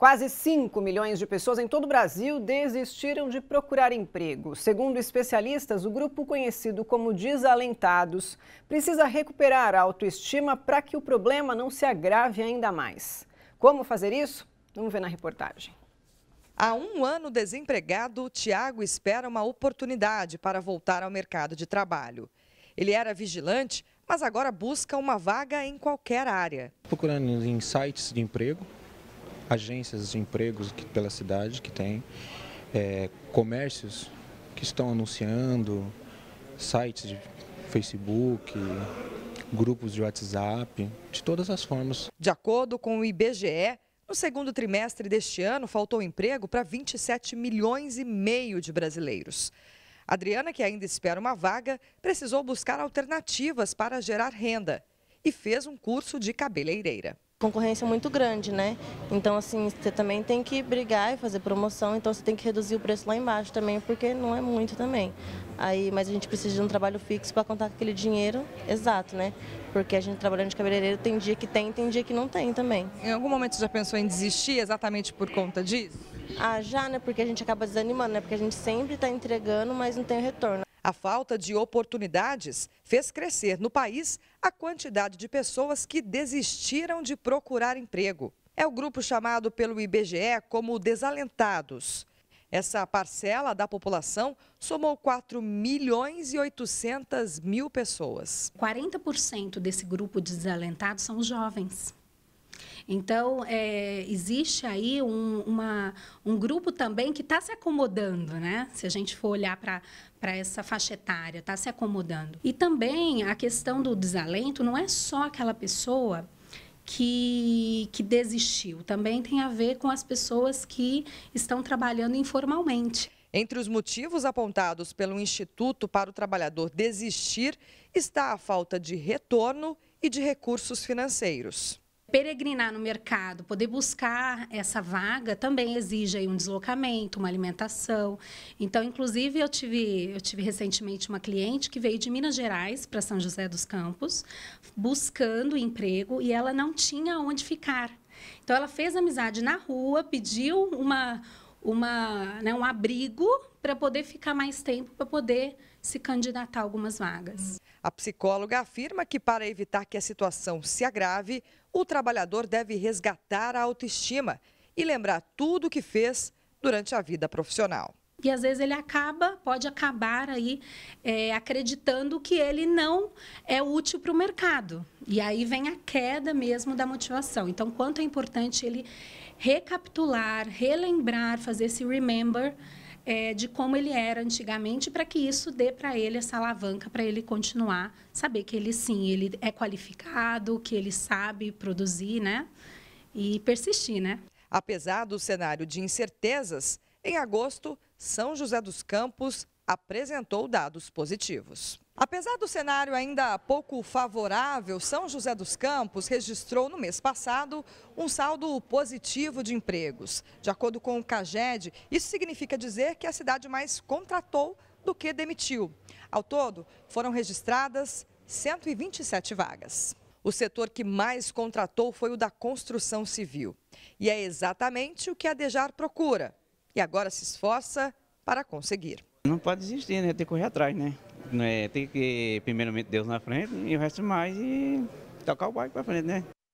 Quase 5 milhões de pessoas em todo o Brasil desistiram de procurar emprego. Segundo especialistas, o grupo conhecido como desalentados precisa recuperar a autoestima para que o problema não se agrave ainda mais. Como fazer isso? Vamos ver na reportagem. Há um ano desempregado, Tiago espera uma oportunidade para voltar ao mercado de trabalho. Ele era vigilante, mas agora busca uma vaga em qualquer área. Procurando em sites de emprego, agências de empregos pela cidade que tem, é, comércios que estão anunciando, sites de Facebook, grupos de WhatsApp, de todas as formas. De acordo com o IBGE, no segundo trimestre deste ano, faltou emprego para 27 milhões e meio de brasileiros. Adriana, que ainda espera uma vaga, precisou buscar alternativas para gerar renda e fez um curso de cabeleireira concorrência muito grande, né? Então, assim, você também tem que brigar e fazer promoção, então você tem que reduzir o preço lá embaixo também, porque não é muito também. Aí, mas a gente precisa de um trabalho fixo para contar com aquele dinheiro exato, né? Porque a gente trabalhando de cabeleireiro tem dia que tem, tem dia que não tem também. Em algum momento você já pensou em desistir exatamente por conta disso? Ah, já, né? Porque a gente acaba desanimando, né? Porque a gente sempre está entregando, mas não tem retorno. A falta de oportunidades fez crescer no país a quantidade de pessoas que desistiram de procurar emprego. É o grupo chamado pelo IBGE como desalentados. Essa parcela da população somou 4 milhões e 800 mil pessoas. 40% desse grupo de desalentados são os jovens. Então, é, existe aí um, uma, um grupo também que está se acomodando, né? Se a gente for olhar para essa faixa etária, está se acomodando. E também a questão do desalento não é só aquela pessoa que, que desistiu, também tem a ver com as pessoas que estão trabalhando informalmente. Entre os motivos apontados pelo Instituto para o Trabalhador desistir está a falta de retorno e de recursos financeiros peregrinar no mercado, poder buscar essa vaga, também exige um deslocamento, uma alimentação. Então, inclusive, eu tive, eu tive recentemente uma cliente que veio de Minas Gerais para São José dos Campos, buscando emprego e ela não tinha onde ficar. Então, ela fez amizade na rua, pediu uma, uma, né, um abrigo para poder ficar mais tempo, para poder se candidatar a algumas vagas. A psicóloga afirma que, para evitar que a situação se agrave, o trabalhador deve resgatar a autoestima e lembrar tudo o que fez durante a vida profissional. E às vezes ele acaba, pode acabar aí é, acreditando que ele não é útil para o mercado. E aí vem a queda mesmo da motivação. Então, quanto é importante ele recapitular, relembrar, fazer esse remember é, de como ele era antigamente, para que isso dê para ele essa alavanca para ele continuar, saber que ele sim, ele é qualificado, que ele sabe produzir, né? E persistir, né? Apesar do cenário de incertezas, em agosto, São José dos Campos apresentou dados positivos. Apesar do cenário ainda pouco favorável, São José dos Campos registrou no mês passado um saldo positivo de empregos. De acordo com o CAGED, isso significa dizer que a cidade mais contratou do que demitiu. Ao todo, foram registradas 127 vagas. O setor que mais contratou foi o da construção civil. E é exatamente o que a Dejar procura. E agora se esforça para conseguir. Não pode desistir, né? Tem que correr atrás, né? É, tem que, primeiramente, Deus na frente e o resto mais e tocar o barco para frente, né?